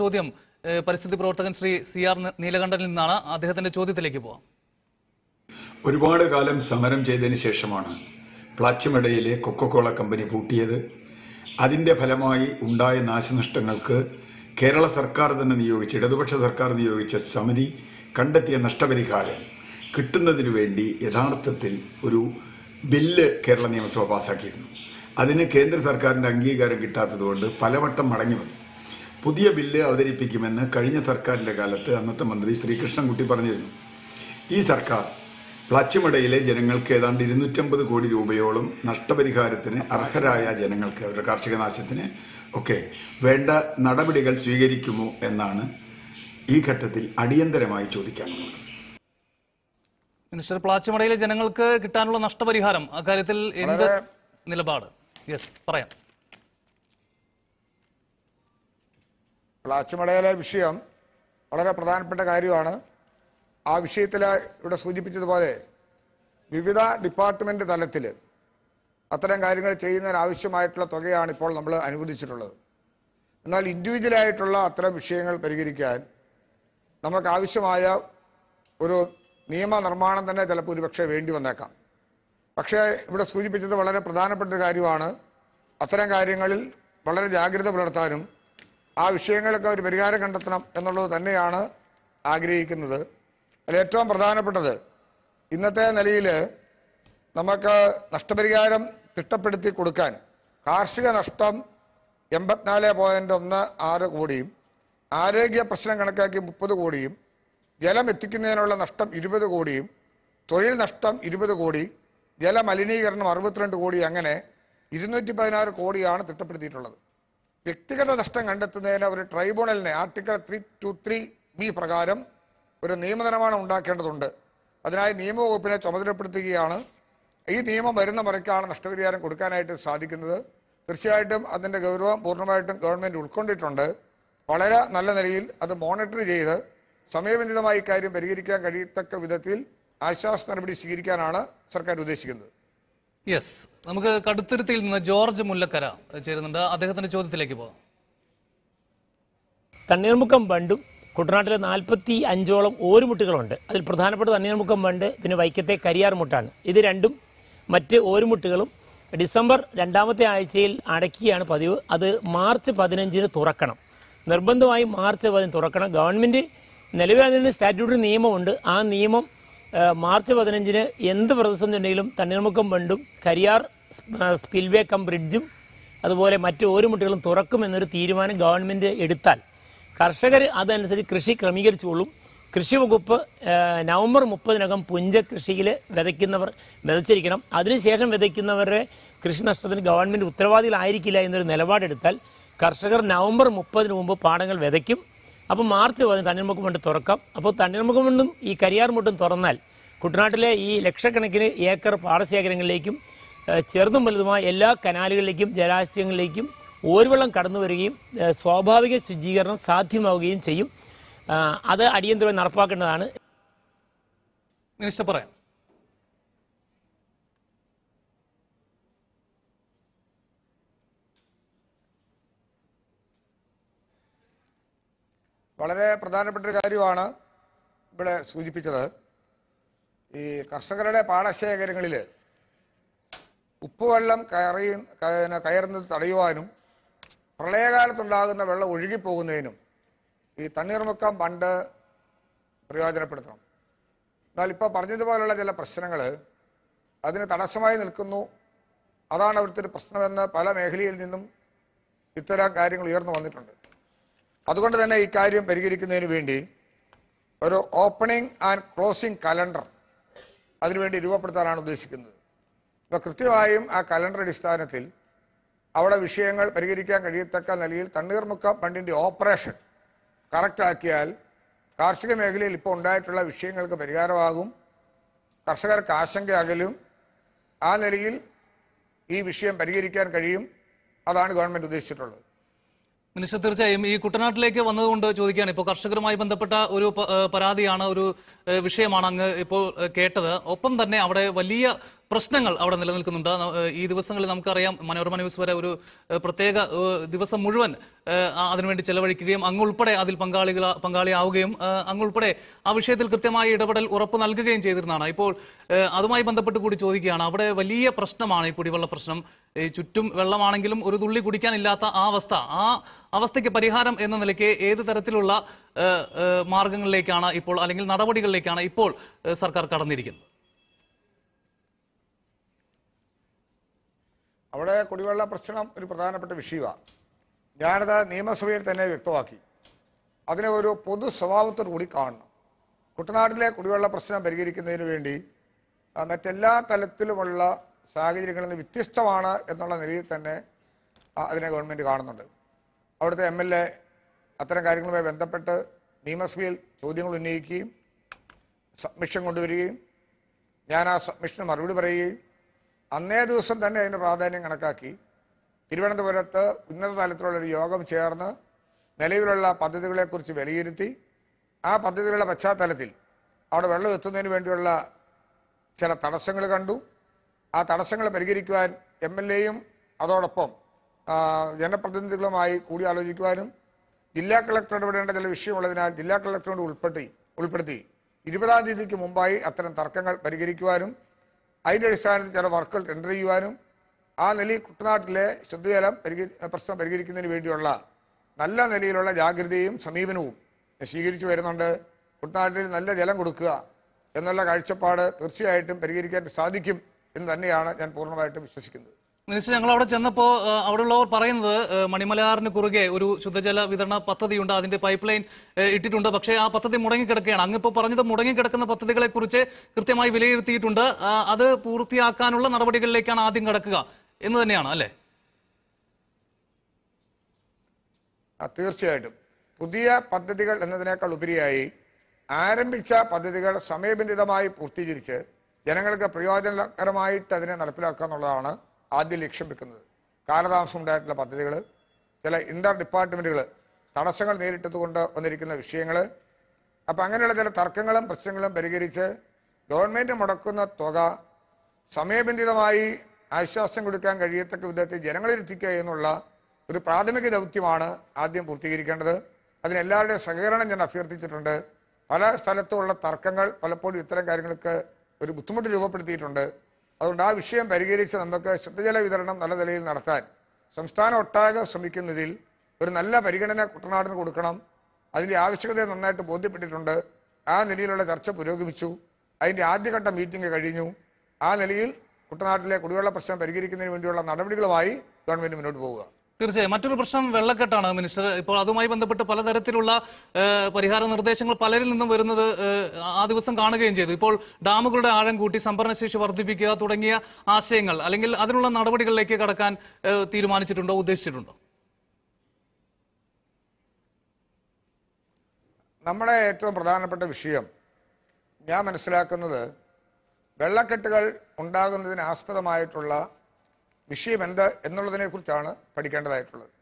ചോദ്യം പരിസ്ഥിതി പ്രവർത്തകൻ ശ്രീ സി ആർ നീലകണ്ഠനിൽ നിന്നാണ് അദ്ദേഹത്തിന്റെ ചോദ്യത്തിലേക്ക് പോവാം. ഒരുപാട് കാലം സമരം ചെയ്തതിന് ശേഷമാണ് പ്ലാച്ചിമടയിലെ കൊക്കക്കോള കമ്പനി പൂട്ടിയത്. അതിന്റെ ഫലമായി ഉണ്ടായ നാശനഷ്ടങ്ങൾക്ക് കേരള സർക്കാർ തന്നെ നിയോഗിച്ച ഇടതുപക്ഷ സർക്കാർ നിയോഗിച്ച സമിതി കണ്ടെത്തിയ നഷ്ടപരിഹാരം കിട്ടുന്നതിന് വേണ്ടി യഥാർത്ഥത്തിൽ ഒരു ബില്ല് കേരള നിയമസഭ പാസാക്കിയിരുന്നു. അതിന് കേന്ദ്ര സർക്കാരിന്റെ അംഗീകാരം കിട്ടാത്തതുകൊണ്ട് പലവട്ടം മടങ്ങി വന്നു. പുതിയ ബില്ല് അവതരിപ്പിക്കുമെന്ന് കഴിഞ്ഞ സർക്കാരിന്റെ കാലത്ത് അന്നത്തെ മന്ത്രി ശ്രീകൃഷ്ണൻകുട്ടി പറഞ്ഞിരുന്നു. ഈ സർക്കാർ പ്ലാച്ചിമടയിലെ ജനങ്ങൾക്ക് ഏതാണ്ട് ഇരുന്നൂറ്റമ്പത് കോടി രൂപയോളം നഷ്ടപരിഹാരത്തിന് അർഹരായ ജനങ്ങൾക്ക് അവരുടെ കാർഷിക നാശത്തിന് ഒക്കെ വേണ്ട നടപടികൾ സ്വീകരിക്കുമോ എന്നാണ് ഈ ഘട്ടത്തിൽ അടിയന്തരമായി ചോദിക്കാനുള്ളത്. മിനിസ്റ്റർ പ്ലാച്ചിമടയിലെ ജനങ്ങൾക്ക് കിട്ടാനുള്ള നഷ്ടപരിഹാരം അക്കാര്യത്തിൽ എന്ത് നിലപാട്? യെസ് പറയാം. പ്ലാച്ചുമടയിലെ വിഷയം വളരെ പ്രധാനപ്പെട്ട കാര്യമാണ്. ആ വിഷയത്തിൽ ഇവിടെ സൂചിപ്പിച്ചതുപോലെ വിവിധ ഡിപ്പാർട്ട്മെന്റ് തലത്തിൽ അത്തരം കാര്യങ്ങൾ ചെയ്യുന്നതിനാവശ്യമായിട്ടുള്ള തുകയാണ് ഇപ്പോൾ നമ്മൾ അനുവദിച്ചിട്ടുള്ളത്. എന്നാൽ ഇൻഡിവിജ്വലായിട്ടുള്ള അത്തരം വിഷയങ്ങൾ പരിഹരിക്കാൻ നമുക്ക് ആവശ്യമായ ഒരു നിയമനിർമ്മാണം തന്നെ ചിലപ്പോൾ ഒരുപക്ഷെ വേണ്ടി വന്നേക്കാം. പക്ഷേ ഇവിടെ സൂചിപ്പിച്ചത് വളരെ പ്രധാനപ്പെട്ട കാര്യമാണ്. അത്തരം കാര്യങ്ങളിൽ വളരെ ജാഗ്രത പുലർത്താനും ആ വിഷയങ്ങൾക്ക് ഒരു പരിഹാരം കണ്ടെത്തണം എന്നുള്ളത് തന്നെയാണ് ആഗ്രഹിക്കുന്നത്. അതിൽ ഏറ്റവും പ്രധാനപ്പെട്ടത് ഇന്നത്തെ നിലയിൽ നമുക്ക് നഷ്ടപരിഹാരം തിട്ടപ്പെടുത്തി കൊടുക്കാൻ കാർഷിക നഷ്ടം എൺപത്തിനാല് പോയിന്റ് ഒന്ന് ആറ് കോടിയും ആരോഗ്യ പ്രശ്നം കണക്കാക്കി മുപ്പത് കോടിയും ജലം എത്തിക്കുന്നതിനുള്ള നഷ്ടം ഇരുപത് കോടിയും തൊഴിൽ നഷ്ടം ഇരുപത് കോടി ജലമലിനീകരണം അറുപത്തിരണ്ട് കോടി അങ്ങനെ ഇരുന്നൂറ്റി പതിനാറ് കോടിയാണ് തിട്ടപ്പെടുത്തിയിട്ടുള്ളത്. വ്യക്തിഗത നഷ്ടം കണ്ടെത്തുന്നതിന് ഒരു ട്രൈബ്യൂണലിനെ article three two three B പ്രകാരം ഒരു നിയമനിർമ്മാണം ഉണ്ടാക്കേണ്ടതുണ്ട്. അതിനായി നിയമവകുപ്പിനെ ചുമതലപ്പെടുത്തുകയാണ്. ഈ നിയമം വരുന്ന മുറയ്ക്കാണ് നഷ്ടപരിഹാരം കൊടുക്കാനായിട്ട് സാധിക്കുന്നത്. തീർച്ചയായിട്ടും അതിന്റെ ഗൗരവം പൂർണമായിട്ടും ഗവൺമെന്റ് ഉൾക്കൊണ്ടിട്ടുണ്ട്. വളരെ നല്ല നിലയിൽ അത് മോണിറ്റർ ചെയ്ത് സമയബന്ധിതമായി കാര്യം പരിഹരിക്കാൻ കഴിയത്തക്ക വിധത്തിൽ ആശ്വാസ നടപടി സ്വീകരിക്കാനാണ് സർക്കാർ ഉദ്ദേശിക്കുന്നത്. യെസ് നമുക്ക് കടുത്തുരുത്തിയിൽ നിന്ന് ജോർജ് മുല്ലക്കര ചേരുന്നുണ്ട്. അദ്ദേഹത്തിന്റെ ചോദ്യത്തിലേക്ക് പോകാം. തണ്ണീർമുക്കം ബണ്ടും കുട്ടനാട്ടിലെ നാൽപ്പത്തി അഞ്ചോളം ഓരുമുട്ടുകളുണ്ട്. അതിൽ പ്രധാനപ്പെട്ട തണ്ണീർമുക്കം ബണ്ട് പിന്നെ വൈക്കത്തെ കരിയാർ മുട്ടാണ്. ഇത് രണ്ടും മറ്റ് ഓരുമുട്ടുകളും ഡിസംബർ രണ്ടാമത്തെ ആഴ്ചയിൽ അടയ്ക്കുകയാണ് പതിവ്. അത് മാർച്ച് പതിനഞ്ചിന് തുറക്കണം. നിർബന്ധമായും മാർച്ച് പതിനഞ്ച് തുറക്കണം. ഗവൺമെന്റ് നിലവിൽ അതിന് സ്റ്റാറ്റ്യൂട്ടറി നിയമമുണ്ട്. ആ നിയമം മാർച്ച് പതിനഞ്ചിന് എന്ത് പ്രതിസന്ധി ഉണ്ടെങ്കിലും തണ്ണീർമുക്കം ബണ്ടും കരിയാർ സ്പിൽവേ കം ബ്രിഡ്ജും അതുപോലെ മറ്റ് തുറക്കും എന്നൊരു തീരുമാനം ഗവൺമെന്റ് എടുത്താൽ. കർഷകർ അതനുസരിച്ച് കൃഷി ക്രമീകരിച്ചുകൊള്ളും. കൃഷി വകുപ്പ് നവംബർ മുപ്പതിനകം പുഞ്ച കൃഷിയിൽ വിതയ്ക്കുന്നവർ വിതച്ചിരിക്കണം. അതിനുശേഷം വിതയ്ക്കുന്നവരുടെ കൃഷി നഷ്ടത്തിന് ഗവൺമെന്റ് ഉത്തരവാദികളായിരിക്കില്ല എന്നൊരു നിലപാടെടുത്താൽ കർഷകർ നവംബർ മുപ്പതിന് മുമ്പ് പാടങ്ങൾ വിതയ്ക്കും. അപ്പോൾ മാർച്ച് പതിന് തണ്ണീർമുക്കം കൊണ്ട് തുറക്കാം. അപ്പോൾ തണ്ണീർമുക്കം കൊണ്ടും ഈ കരിയാർ മുട്ടും തുറന്നാൽ കുട്ടനാട്ടിലെ ഈ ലക്ഷക്കണക്കിന് ഏക്കർ പാടശേഖരങ്ങളിലേക്കും ചെറുതും വലുതുമായ എല്ലാ കനാലുകളിലേക്കും ജലാശയങ്ങളിലേക്കും ഓരുവെള്ളം കടന്നു വരികയും സ്വാഭാവിക ശുചീകരണം സാധ്യമാവുകയും ചെയ്യും. അത് അടിയന്തരമായി നടപ്പാക്കേണ്ടതാണ്. മിനിസ്റ്റർ പറയാം. വളരെ പ്രധാനപ്പെട്ട ഒരു കാര്യമാണ് ഇവിടെ സൂചിപ്പിച്ചത്. ഈ കർഷകരുടെ പാടശേഖരങ്ങളിൽ ഉപ്പുവെള്ളം കയറി കയ- കയറുന്നത് തടയുവാനും പ്രളയകാലത്തുണ്ടാകുന്ന വെള്ളം ഒഴുകിപ്പോകുന്നതിനും ഈ തണ്ണീർമുക്കം പണ്ട് പ്രയോജനപ്പെടുത്തണം. എന്നാൽ ഇപ്പോൾ പറഞ്ഞതുപോലുള്ള ചില പ്രശ്നങ്ങൾ അതിന് തടസ്സമായി നിൽക്കുന്നു. അതാണ് അവിടുത്തെ ഒരു പ്രശ്നമെന്ന് പല മേഖലയിൽ നിന്നും ഇത്തരം കാര്യങ്ങൾ ഉയർന്നു വന്നിട്ടുണ്ട്. അതുകൊണ്ട് തന്നെ ഈ കാര്യം പരിഹരിക്കുന്നതിന് വേണ്ടി ഒരു ഓപ്പണിംഗ് ആൻഡ് ക്ലോസിംഗ് കലണ്ടർ അതിനുവേണ്ടി രൂപപ്പെടുത്താനാണ് ഉദ്ദേശിക്കുന്നത്. അപ്പോൾ കൃത്യമായും ആ കലണ്ടർ അടിസ്ഥാനത്തിൽ അവിടെ വിഷയങ്ങൾ പരിഹരിക്കാൻ കഴിയത്തക്ക നിലയിൽ തണ്ണീർമുക്കം ഫണ്ടിന്റെ ഓപ്പറേഷൻ കറക്റ്റാക്കിയാൽ കാർഷിക മേഖലയിൽ ഇപ്പോൾ ഉണ്ടായിട്ടുള്ള വിഷയങ്ങൾക്ക് പരിഹാരമാകും. കർഷകർക്ക് ആശങ്ക അകലും ആ നിലയിൽ ഈ വിഷയം പരിഹരിക്കാൻ കഴിയും. അതാണ് ഗവൺമെന്റ് ഉദ്ദേശിച്ചിട്ടുള്ളത്. മിനിസ്റ്റർ തീർച്ചയായും ഈ കുട്ടനാട്ടിലേക്ക് വന്നതുകൊണ്ട് ചോദിക്കുകയാണ്. ഇപ്പോൾ കർഷകരുമായി ബന്ധപ്പെട്ട ഒരു പരാതിയാണ് ഒരു വിഷയമാണ് അങ്ങ് ഇപ്പോൾ കേട്ടത്. ഒപ്പം തന്നെ അവിടെ വലിയ പ്രശ്നങ്ങൾ അവിടെ നിലനിൽക്കുന്നുണ്ട്. ഈ ദിവസങ്ങളിൽ നമുക്കറിയാം മനോരമ ന്യൂസ് വരെ ഒരു പ്രത്യേക ദിവസം മുഴുവൻ അതിനുവേണ്ടി ചെലവഴിക്കുകയും അങ്ങുൾപ്പെടെ അതിൽ പങ്കാളികൾ പങ്കാളിയാവുകയും അങ്ങുൾപ്പെടെ ആ വിഷയത്തിൽ കൃത്യമായ ഇടപെടൽ ഉറപ്പ് നൽകുകയും ചെയ്തിരുന്നതാണ്. ഇപ്പോൾ അതുമായി ബന്ധപ്പെട്ട് കൂടി ചോദിക്കുകയാണ്. അവിടെ വലിയ പ്രശ്നമാണ് ഈ കുടിവെള്ള പ്രശ്നം. ചുറ്റും വെള്ളമാണെങ്കിലും ഒരു തുള്ളി കുടിക്കാനില്ലാത്ത ആ അവസ്ഥ. ആ അവസ്ഥയ്ക്ക് പരിഹാരം എന്ന നിലയ്ക്ക് ഏത് തരത്തിലുള്ള മാർഗങ്ങളിലേക്കാണ് ഇപ്പോൾ അല്ലെങ്കിൽ നടപടികളിലേക്കാണ് ഇപ്പോൾ സർക്കാർ കടന്നിരിക്കുന്നത്? അവിടെ കുടിവെള്ള പ്രശ്നം ഒരു പ്രധാനപ്പെട്ട വിഷയമാണ് ഞാനത് നിയമസഭയിൽ തന്നെ വ്യക്തമാക്കി. അതിനെ ഒരു പൊതു സ്വഭാവത്തോടു കൂടി കാണണം. കുട്ടനാട്ടിലെ കുടിവെള്ള പ്രശ്നം പരിഹരിക്കുന്നതിന് വേണ്ടി മറ്റെല്ലാ തലത്തിലുമുള്ള സാഹചര്യങ്ങളിൽ നിന്ന് വ്യത്യസ്തമാണ് എന്നുള്ള നിലയിൽ തന്നെ അതിനെ ഗവൺമെന്റ് കാണുന്നുണ്ട്. അവിടുത്തെ എം എൽ എ അത്തരം കാര്യങ്ങളുമായി ബന്ധപ്പെട്ട് നിയമസഭയിൽ ചോദ്യങ്ങൾ ഉന്നയിക്കുകയും സബ്മിഷൻ കൊണ്ടുവരികയും ഞാൻ ആ സബ്മിഷന് മറുപടി പറയുകയും അന്നേ ദിവസം തന്നെ അതിന്റെ പ്രാധാന്യം കണക്കാക്കി തിരുവനന്തപുരത്ത് ഉന്നത തലത്തിലുള്ള ഒരു യോഗം ചേർന്ന് നിലവിലുള്ള പദ്ധതികളെക്കുറിച്ച് വിലയിരുത്തി ആ പദ്ധതികളുടെ പശ്ചാത്തലത്തിൽ അവിടെ വെള്ളം എത്തുന്നതിന് വേണ്ടിയുള്ള ചില തടസ്സങ്ങൾ കണ്ടു. ആ തടസ്സങ്ങൾ പരിഹരിക്കുവാൻ എം എൽ എയും അതോടൊപ്പം ജനപ്രതിനിധികളുമായി കൂടിയാലോചിക്കുവാനും ജില്ലാ കളക്ടറോട് വിടേണ്ട ചില വിഷയമുള്ളതിനാൽ ജില്ലാ കളക്ടറോട് ഉൾപ്പെടുത്തി ഉൾപ്പെടുത്തി ഇരുപതാം തീയതിക്ക് മുമ്പായി അത്തരം തർക്കങ്ങൾ പരിഹരിക്കുവാനും അതിന്റെ അടിസ്ഥാനത്തിൽ ചില വർക്കുകൾ ടെൻഡർ ചെയ്യുവാനും ആ നിലയിൽ കുട്ടനാട്ടിലെ ശുദ്ധജലം പരിഹരി പ്രശ്നം പരിഹരിക്കുന്നതിന് വേണ്ടിയുള്ള നല്ല നിലയിലുള്ള ജാഗ്രതയും സമീപനവും സ്വീകരിച്ചു വരുന്നുണ്ട്. കുട്ടനാട്ടിൽ നല്ല ജലം കൊടുക്കുക എന്നുള്ള കാഴ്ചപ്പാട് തീർച്ചയായിട്ടും പരിഹരിക്കാൻ സാധിക്കും എന്ന് തന്നെയാണ് ഞാൻ പൂർണമായിട്ടും വിശ്വസിക്കുന്നത്. മിനിസ്റ്റർ ഞങ്ങൾ അവിടെ ചെന്നപ്പോൾ അവിടെയുള്ളവർ പറയുന്നത് മണിമലയാറിന് കുറുകെ ഒരു ശുദ്ധജല വിതരണ പദ്ധതിയുണ്ട്. അതിന്റെ പൈപ്പ് ലൈൻ ഇട്ടിട്ടുണ്ട്. പക്ഷേ ആ പദ്ധതി മുടങ്ങിക്കിടക്കുകയാണ്. അങ്ങിപ്പോ പറഞ്ഞത് മുടങ്ങിക്കിടക്കുന്ന പദ്ധതികളെ കുറിച്ച് കൃത്യമായി വിലയിരുത്തിയിട്ടുണ്ട്. അത് പൂർത്തിയാക്കാനുള്ള നടപടികളിലേക്കാണ് ആദ്യം കടക്കുക എന്ന് തന്നെയാണ് അല്ലേ? തീർച്ചയായിട്ടും. പുതിയ പദ്ധതികൾ എന്നതിനേക്കാൾ ഉപരിയായി ആരംഭിച്ച പദ്ധതികൾ സമയബന്ധിതമായി പൂർത്തീകരിച്ച് ജനങ്ങൾക്ക് പ്രയോജനകരമായിട്ട് അതിനെ നടപ്പിലാക്കുക എന്നുള്ളതാണ് ആദ്യം ലക്ഷ്യം വെക്കുന്നത്. കാലതാമസം ഉണ്ടായിട്ടുള്ള പദ്ധതികൾ ചില ഇന്റർ ഡിപ്പാർട്ട്മെന്റുകൾ തടസ്സങ്ങൾ നേരിട്ടതുകൊണ്ട് വന്നിരിക്കുന്ന വിഷയങ്ങൾ അപ്പം അങ്ങനെയുള്ള ചില തർക്കങ്ങളും പ്രശ്നങ്ങളും പരിഹരിച്ച് ഗവൺമെന്റ് മുടക്കുന്ന തുക സമയബന്ധിതമായി ആശ്വാസം കൊടുക്കാൻ കഴിയത്തക്ക വിധത്തിൽ ജനങ്ങളിലെത്തിക്കുക എന്നുള്ള ഒരു പ്രാഥമിക ദൗത്യമാണ് ആദ്യം പൂർത്തീകരിക്കേണ്ടത്. അതിനെല്ലാവരുടെയും സഹകരണം ഞാൻ അഭ്യർത്ഥിച്ചിട്ടുണ്ട്. പല സ്ഥലത്തുമുള്ള തർക്കങ്ങൾ പലപ്പോഴും ഇത്തരം കാര്യങ്ങൾക്ക് ഒരു ബുദ്ധിമുട്ട് രൂപപ്പെടുത്തിയിട്ടുണ്ട്. അതുകൊണ്ട് ആ വിഷയം പരിഹരിച്ച് നമുക്ക് ശുദ്ധജല വിതരണം നല്ല നിലയിൽ നടത്താൻ സംസ്ഥാനം ഒട്ടാകെ ശ്രമിക്കുന്നതിൽ ഒരു നല്ല പരിഗണന കുട്ടനാടിന് കൊടുക്കണം. അതിന്റെ ആവശ്യകതയെ നന്നായിട്ട് ബോധ്യപ്പെട്ടിട്ടുണ്ട്. ആ നിലയിലുള്ള ചർച്ച പുരോഗമിച്ചു. അതിന്റെ ആദ്യഘട്ട മീറ്റിംഗ് കഴിഞ്ഞു. ആ നിലയിൽ കുട്ടനാട്ടിലെ കുടിവെള്ള പ്രശ്നം പരിഹരിക്കുന്നതിന് വേണ്ടിയുള്ള നടപടികളുമായി ഗവൺമെന്റ് മുന്നോട്ട് പോവുക. തീർച്ചയായും. മറ്റൊരു പ്രശ്നം വെള്ളക്കെട്ടാണ് മിനിസ്റ്റർ. ഇപ്പോൾ അതുമായി ബന്ധപ്പെട്ട് പലതരത്തിലുള്ള പരിഹാര നിർദ്ദേശങ്ങൾ പലരിൽ നിന്നും വരുന്നത് ആ, ദിവസം കാണുകയും ചെയ്തു. ഇപ്പോൾ ഡാമുകളുടെ ആഴം കൂട്ടി സംഭരണശേഷി വർദ്ധിപ്പിക്കുക തുടങ്ങിയ ആശയങ്ങൾ അല്ലെങ്കിൽ അതിനുള്ള നടപടികളിലേക്ക് കടക്കാൻ തീരുമാനിച്ചിട്ടുണ്ടോ ഉദ്ദേശിച്ചിട്ടുണ്ടോ? നമ്മുടെ ഏറ്റവും പ്രധാനപ്പെട്ട വിഷയം ഞാൻ മനസ്സിലാക്കുന്നത് വെള്ളക്കെട്ടുകൾ ഉണ്ടാകുന്നതിന് ആസ്പദമായിട്ടുള്ള വിഷയം എന്ത് എന്നുള്ളതിനെക്കുറിച്ചാണ് പഠിക്കേണ്ടതായിട്ടുള്ളത്.